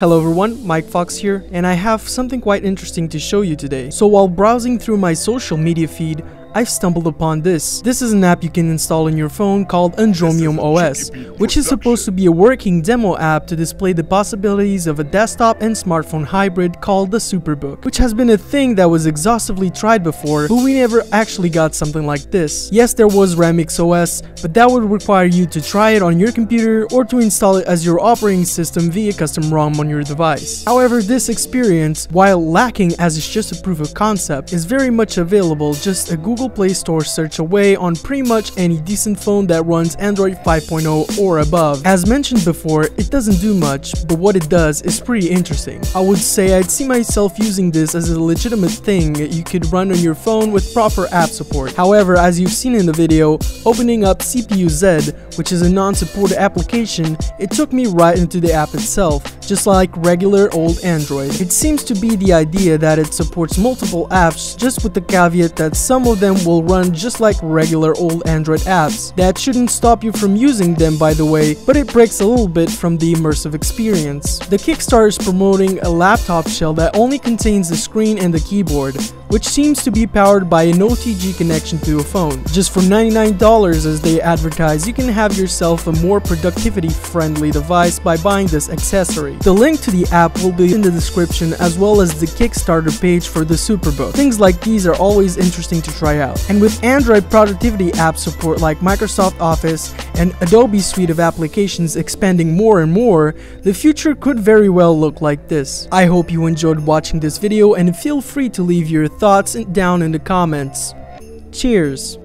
Hello everyone, Mike Fox here, and I have something quite interesting to show you today. So while browsing through my social media feed, I've stumbled upon this. This is an app you can install on your phone called Andromium OS, which is supposed to be a working demo app to display the possibilities of a desktop and smartphone hybrid called the Superbook, which has been a thing that was exhaustively tried before, but we never actually got something like this. Yes, there was Remix OS, but that would require you to try it on your computer or to install it as your operating system via custom ROM on your device. However, this experience, while lacking as it's just a proof of concept, is very much available just a Google Google Play Store search away on pretty much any decent phone that runs Android 5.0 or above. As mentioned before, it doesn't do much, but what it does is pretty interesting. I would say I'd see myself using this as a legitimate thing you could run on your phone with proper app support. However, as you've seen in the video, opening up CPU-Z, which is a non-supported application, it took me right into the app itself, just like regular old Android. It seems to be the idea that it supports multiple apps just with the caveat that some of them will run just like regular old Android apps. That shouldn't stop you from using them by the way, but it breaks a little bit from the immersive experience. The Kickstarter is promoting a laptop shell that only contains the screen and the keyboard, which seems to be powered by an OTG connection to a phone. Just for $99 as they advertise, you can have yourself a more productivity-friendly device by buying this accessory. The link to the app will be in the description as well as the Kickstarter page for the Superbook. Things like these are always interesting to try out. And with Android productivity app support like Microsoft Office and Adobe suite of applications expanding more and more, the future could very well look like this. I hope you enjoyed watching this video and feel free to leave your thoughts down in the comments. Cheers!